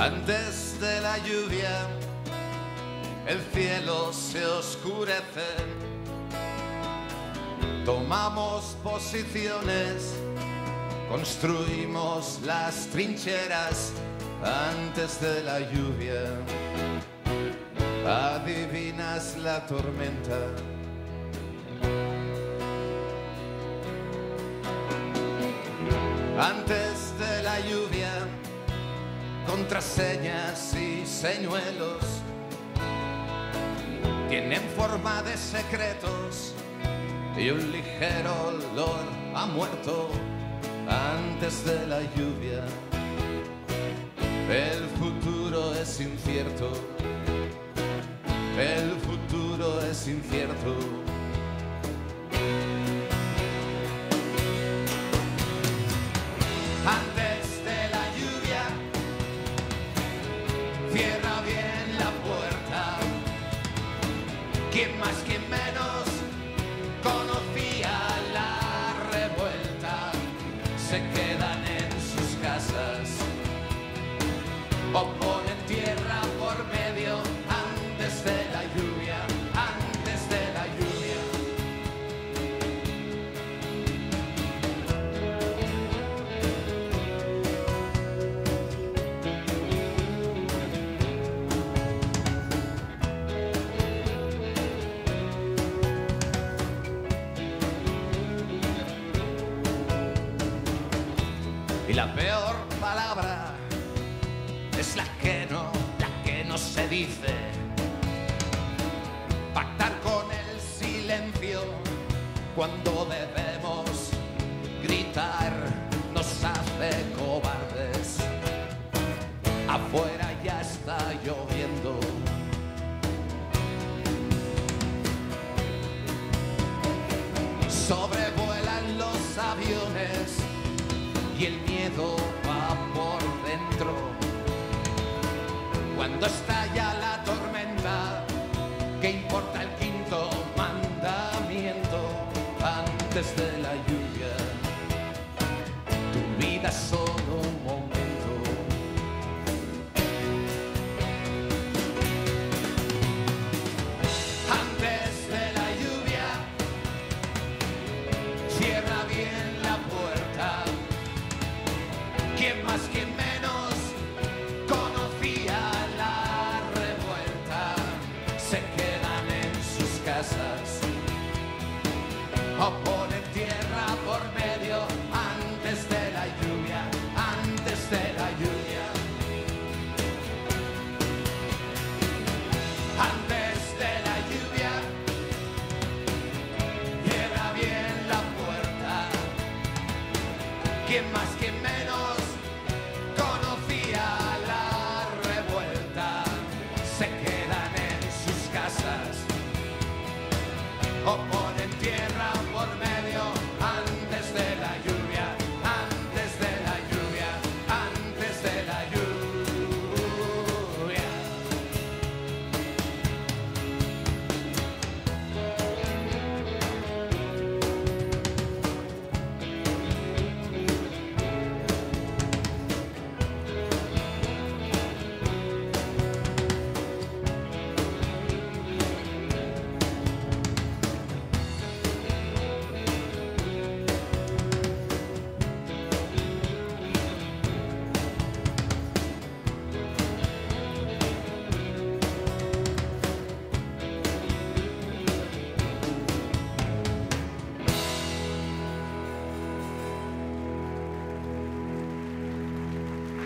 Antes de la lluvia, el cielo se oscurece. Tomamos posiciones, construimos las trincheras antes de la lluvia. Adivinas la tormenta. Antes contraseñas y señuelos tienen forma de secretos y un ligero olor a muerto antes de la lluvia. El futuro es incierto, el futuro es incierto. Y la peor palabra es la que no, la que no se dice. Pactar con el silencio cuando debemos gritar nos hace cobardes. Afuera ya está lloviendo. Sobrevuelan los aviones y el va por dentro. Cuando estalla la tormenta, ¿qué importa el quinto mandamiento antes de la lluvia? Tu vida es solo un momento. O ponen tierra por medio antes de la lluvia, antes de la lluvia. Antes de la lluvia, cierra bien la puerta. Quien más, o ponen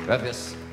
Agradeço.